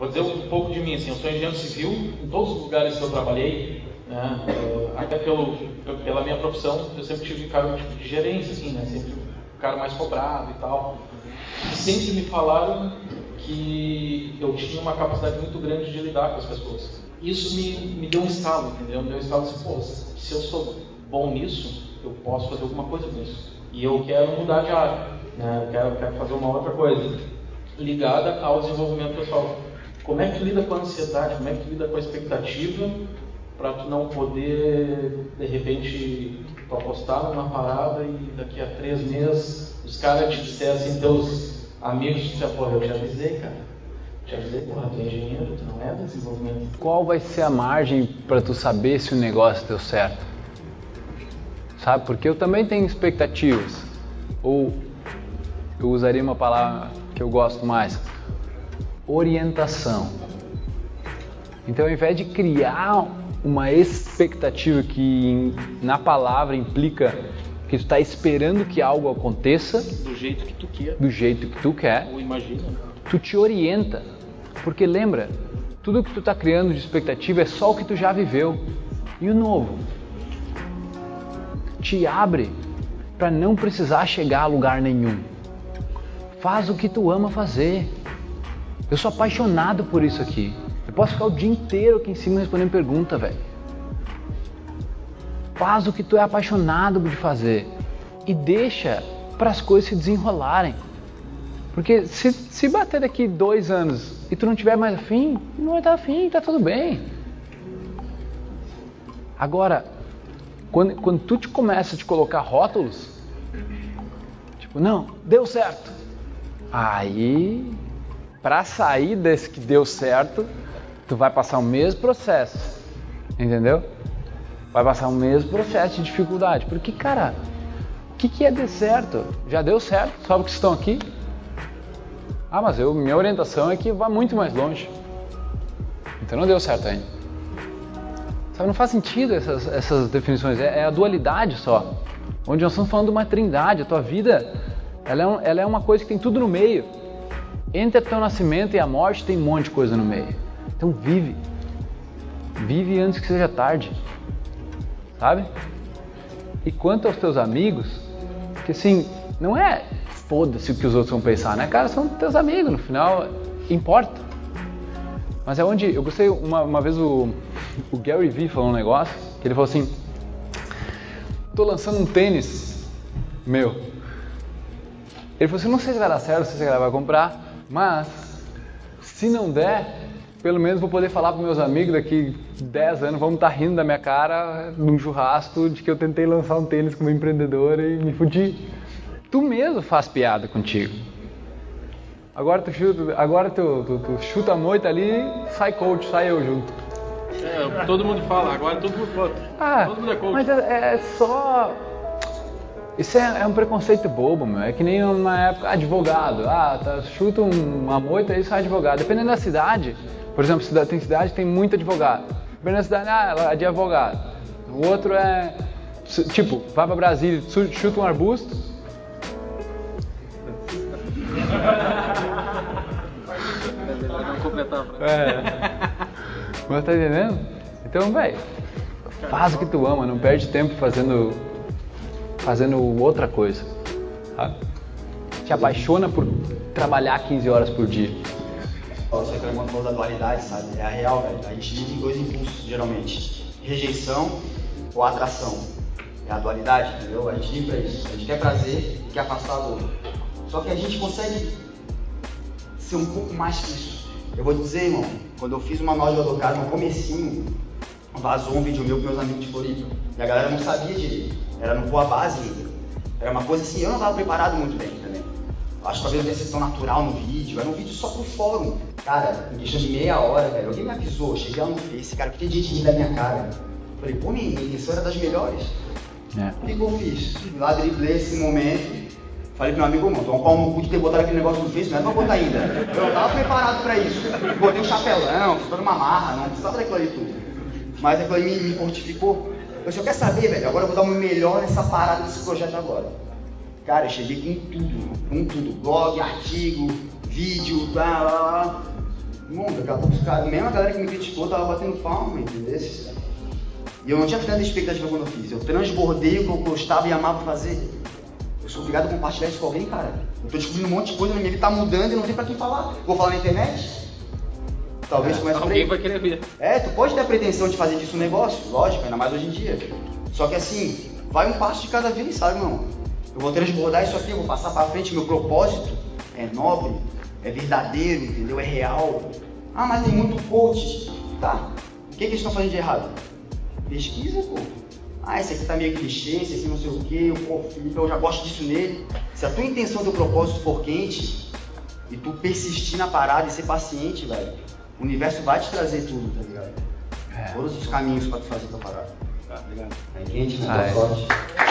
vou dizer um pouco de mim, assim, eu sou engenheiro civil, em todos os lugares que eu trabalhei, né, uh, até pelo, pela minha profissão, eu sempre tive cargo tipo, de gerência, assim, né, sempre o cara mais cobrado e tal. E sempre me falaram que eu tinha uma capacidade muito grande de lidar com as pessoas. Isso me, me deu um estalo, entendeu? Me deu um estalo assim, pô, se eu sou bom nisso, eu posso fazer alguma coisa com isso. E eu quero mudar de área, né? eu quero, quero fazer uma outra coisa ligada ao desenvolvimento pessoal. Como é que tu lida com a ansiedade? Como é que tu lida com a expectativa para tu não poder, de repente, tu apostar numa parada e daqui a três meses os caras te dissessem, teus amigos, te pô, eu te avisei, cara. Te avisei, porra, tu é engenheiro, tu não é desenvolvimento. Qual vai ser a margem para tu saber se o negócio deu certo? sabe? Porque eu também tenho expectativas. Ou eu usaria uma palavra que eu gosto mais: orientação. Então, ao invés de criar uma expectativa que na palavra implica que tu está esperando que algo aconteça do jeito que tu quer, do jeito que tu quer, ou imagina, tu te orienta, porque lembra, tudo que tu está criando de expectativa é só o que tu já viveu e o novo te abre para não precisar chegar a lugar nenhum. Faz o que tu ama fazer. Eu sou apaixonado por isso aqui. Eu posso ficar o dia inteiro aqui em cima respondendo pergunta, velho. Faz o que tu é apaixonado de fazer e deixa para as coisas se desenrolarem. Porque se, se bater daqui dois anos e tu não tiver mais afim, não vai estar afim, tá tudo bem. Agora, quando, quando tu te começa a te colocar rótulos, tipo, não, deu certo. Aí, para sair desse que deu certo, tu vai passar o mesmo processo, entendeu? Vai passar o mesmo processo de dificuldade. Porque, cara, o que, que é dar certo? Já deu certo, só porque estão aqui. Ah, mas eu, minha orientação é que vá muito mais longe. Então não deu certo ainda. Sabe, não faz sentido essas, essas definições, é, é, a dualidade só. Onde nós estamos falando de uma trindade, a tua vida ela é, um, ela é uma coisa que tem tudo no meio. Entre o teu nascimento e a morte tem um monte de coisa no meio. Então vive. Vive antes que seja tarde. Sabe? E quanto aos teus amigos, que assim, não é foda-se o que os outros vão pensar, né? Cara, são teus amigos, no final importa. Mas é onde eu gostei uma, uma vez o, o Gary Vee falou um negócio que ele falou assim: tô lançando um tênis meu. Ele falou assim: não sei se vai dar certo, não sei se a galera vai comprar, mas se não der, pelo menos vou poder falar para meus amigos daqui 10 anos, vão estar tá rindo da minha cara num churrasco de que eu tentei lançar um tênis como empreendedor e me fudi. Tu mesmo faz piada contigo. Agora tu chuta, agora tu, tu, tu chuta a moita ali, sai coach, sai eu junto. É, todo mundo fala, agora todo mundo pode. Ah, todo mundo é coach. Mas é, é só. Isso é, é, um preconceito bobo, meu. É que nem uma época, advogado. Ah, tá, chuta uma moita e sai advogado. Dependendo da cidade, por exemplo, tem cidade tem muito advogado. Dependendo da cidade, ah, ela é de advogado. O outro é. Tipo, vai pra Brasília, chuta um arbusto, é. Mas tá entendendo? Então, velho, faz o que tu ama, não perde tempo fazendo fazendo outra coisa. Te apaixona por trabalhar 15 horas por dia. Você falou da dualidade, sabe? É a real, velho. A gente vive em dois impulsos, geralmente. Rejeição ou atração. É a dualidade, entendeu? A gente vive pra isso. A gente quer prazer e quer afastar a dor. Só que a gente consegue ser um pouco mais que isso. Eu vou dizer, irmão, quando eu fiz uma nova de AutoCAD no comecinho, vazou um vídeo meu com meus amigos de Floripa. E a galera não sabia direito. Era no Boa Base ainda. Era uma coisa assim, eu não estava preparado muito bem também. Acho que talvez uma exceção natural no vídeo. Era um vídeo só pro fórum. Cara, em questão de meia hora, velho, alguém me avisou. Cheguei lá no Face, cara, porque gente rir da minha cara. Falei, pô, minha intenção era das melhores. É. O que, que eu fiz? Lá driblei esse momento Falei pro meu amigo, mano, um pau no cu de ter botado aquele negócio no Face, não é pra botar ainda. Eu não tava preparado pra isso. Botei um chapelão, fiz toda uma marra, não precisava daquilo ali tudo. Mas aquilo me, me fortificou. Eu só quero saber, velho, agora eu vou dar o melhor nessa parada desse projeto agora. Cara, eu cheguei com tudo, com tudo. Blog, artigo, vídeo, blá, blá, blá. Irmão, daqui a pouco os caras, mesmo a galera que me criticou, tava batendo palma, entendeu? E eu não tinha tanta expectativa quando eu fiz. Eu transbordei o que eu gostava e amava fazer. Eu sou obrigado a compartilhar isso com alguém, cara. Eu tô descobrindo um monte de coisa minha vida, tá mudando e não tem pra quem falar. Vou falar na internet? Talvez É, comece alguém vai querer ver. É, tu pode ter a pretensão de fazer disso um negócio, lógico, ainda mais hoje em dia. Só que assim, vai um passo de cada vez, sabe, irmão? Eu vou transbordar isso aqui, eu vou passar pra frente, meu propósito é nobre, é verdadeiro, entendeu? É real. Ah, mas tem muito coach. Tá. O que, que eles estão fazendo de errado? Pesquisa, pô. Ah, esse aqui tá meio clichê, esse aqui não sei o quê, pô, Felipe, eu já gosto disso nele. Se a tua intenção, teu propósito for quente, e tu persistir na parada e ser paciente, velho, o universo vai te trazer tudo, tá ligado? É. Todos os caminhos pra tu fazer tua parada. Tá, obrigado. É quente, né? Ah, é. Boa sorte.